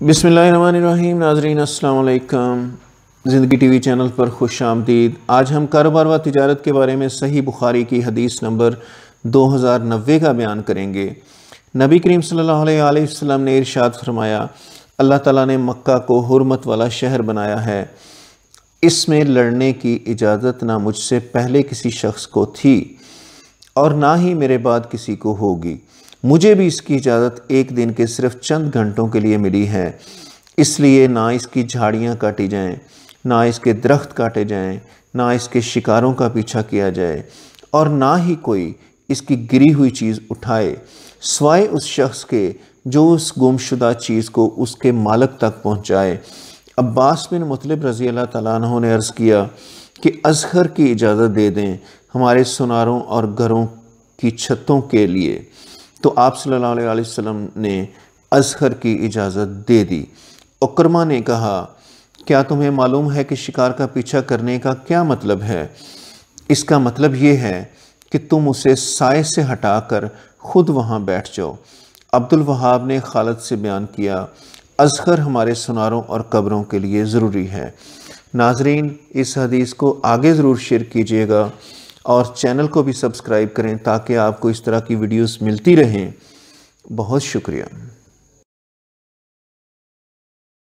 बिसमीम नाजरीन अस्सलाम ज़िंदगी टी वी चैनल पर खुश आमदीद। आज हम कारोबार व तिजारत के बारे में सही बुखारी की हदीस नंबर दो हज़ार नब्बे का बयान करेंगे। नबी करीम सल्लल्लाहु अलैहि वसल्लम ने इरशाद फरमाया, अल्लाह ताला ने मक्का को हुरमत वाला शहर बनाया है। इसमें लड़ने की इजाज़त ना मुझसे पहले किसी शख्स को थी और ना ही मेरे बाद किसी को होगी। मुझे भी इसकी इजाज़त एक दिन के सिर्फ़ चंद घंटों के लिए मिली है। इसलिए ना इसकी झाड़ियाँ काटी जाएँ, ना इसके दरख्त काटे जाएँ, ना इसके शिकारों का पीछा किया जाए और ना ही कोई इसकी गिरी हुई चीज़ उठाए। स्वाय उस शख्स के जो उस गुमशुदा चीज़ को उसके मालक तक पहुँचाए। अब्बास बिन मुतलब रज़ी अल्लाह तु ने अर्ज़ किया कि अजहर की इजाज़त दे दें हमारे सुनारों और घरों की छतों के लिए। तो आप सल्लल्लाहु अलैहि वसल्लम ने अजहर की इजाज़त दे दी। उक्रमा ने कहा, क्या तुम्हें मालूम है कि शिकार का पीछा करने का क्या मतलब है? इसका मतलब ये है कि तुम उसे साय से हटाकर खुद वहाँ बैठ जाओ। अब्दुल वहाब ने खालद से बयान किया, अजहर हमारे सुनारों और कब्रों के लिए ज़रूरी है। नाजरीन, इस हदीस को आगे ज़रूर शेयर कीजिएगा। और चैनल को भी सब्सक्राइब करें ताकि आपको इस तरह की वीडियोस मिलती रहें। बहुत शुक्रिया।